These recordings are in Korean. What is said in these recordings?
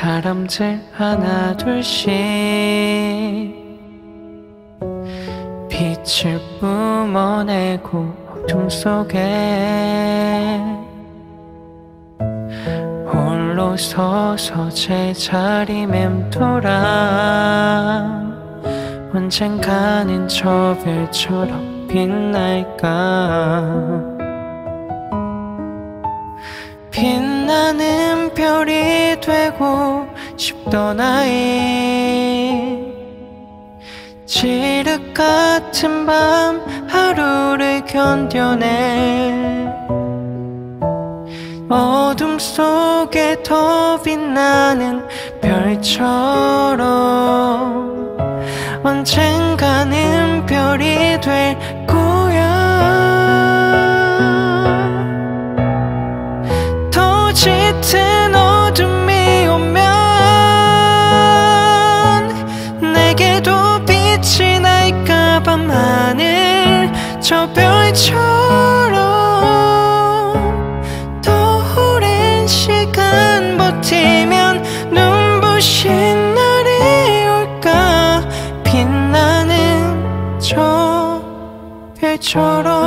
사람들 하나 둘씩 빛을 뿜어내고 어둠 속에 홀로 서서 제자리 맴돌아 언젠가는 저 별처럼 빛날까 빛나는 별이 되고 싶던 아이. 지륵 같은 밤 하루를 견뎌내. 어둠 속에 더 빛나는 별처럼 언젠가는 별이 될 하늘 저 별처럼 더 오랜 시간 버티면 눈부신 날이 올까? 빛나는 저 별처럼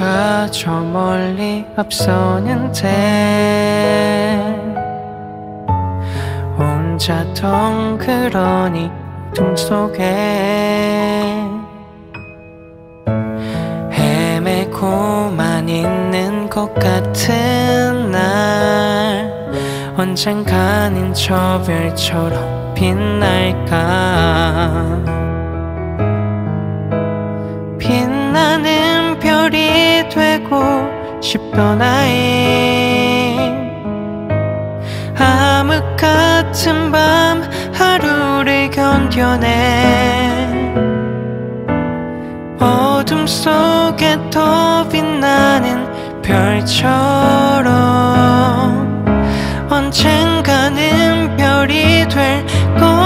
모두가 저 멀리 앞서는데 혼자 덩그러니 어둠 속에 헤매고만 있는 것 같은 날 언젠가는 저 별처럼 빛날까? 빛나는 별이 되고 싶던 아이. 암흑 같은 밤 하루를 견뎌내. 어둠 속에 더 빛나는 별처럼 언젠가는 별이 될 거야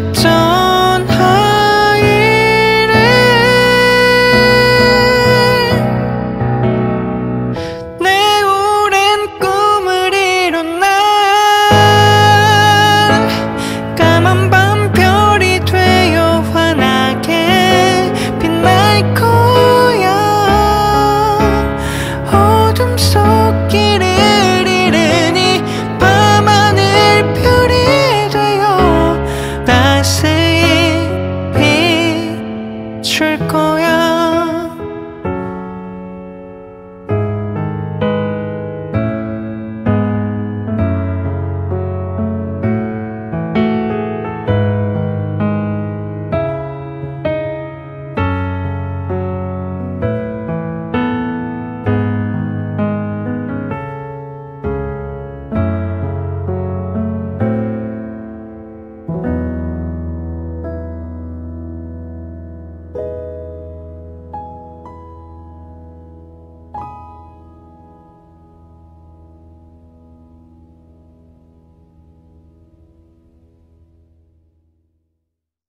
never